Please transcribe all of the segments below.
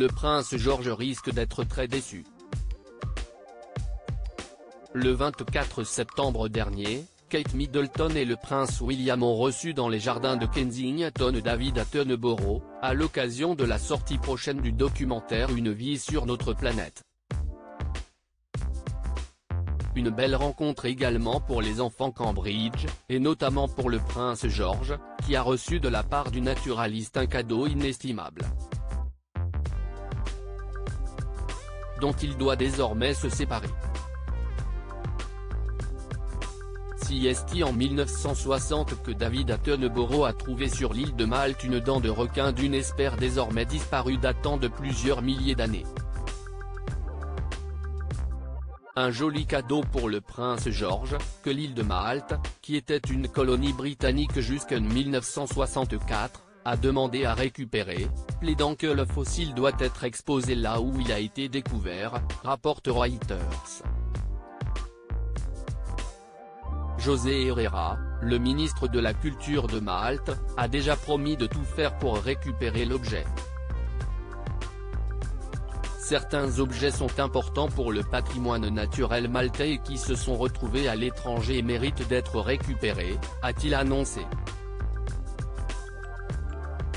le prince George risque d'être très déçu. Le 24 septembre dernier, Kate Middleton et le prince William ont reçu dans les jardins de Kensington David Attenborough, à l'occasion de la sortie prochaine du documentaire Une vie sur notre planète. Une belle rencontre également pour les enfants Cambridge, et notamment pour le prince George, qui a reçu de la part du naturaliste un cadeau inestimable. Dont il doit désormais se séparer. Si est en 1960 que David Attenborough a trouvé sur l'île de Malte une dent de requin d'une espère désormais disparue datant de plusieurs milliers d'années. Un joli cadeau pour le prince George, que l'île de Malte, qui était une colonie britannique jusqu'en 1964, a demandé à récupérer, plaidant que le fossile doit être exposé là où il a été découvert, rapporte Reuters. José Herrera, le ministre de la Culture de Malte, a déjà promis de tout faire pour récupérer l'objet. Certains objets sont importants pour le patrimoine naturel maltais et qui se sont retrouvés à l'étranger et méritent d'être récupérés, a-t-il annoncé.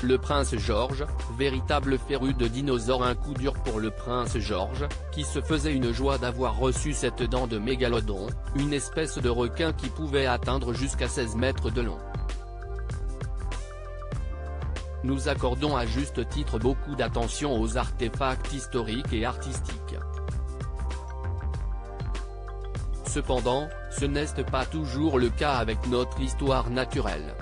Le prince George, véritable féru de dinosaures un coup dur pour le prince George, qui se faisait une joie d'avoir reçu cette dent de mégalodon, une espèce de requin qui pouvait atteindre jusqu'à 16 mètres de long. Nous accordons à juste titre beaucoup d'attention aux artefacts historiques et artistiques. Cependant, ce n'est pas toujours le cas avec notre histoire naturelle.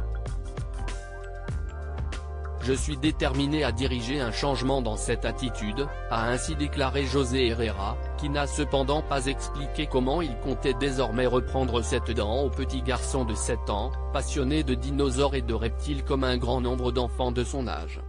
Je suis déterminé à diriger un changement dans cette attitude, a ainsi déclaré José Herrera, qui n'a cependant pas expliqué comment il comptait désormais reprendre cette dent au petit garçon de 7 ans, passionné de dinosaures et de reptiles comme un grand nombre d'enfants de son âge.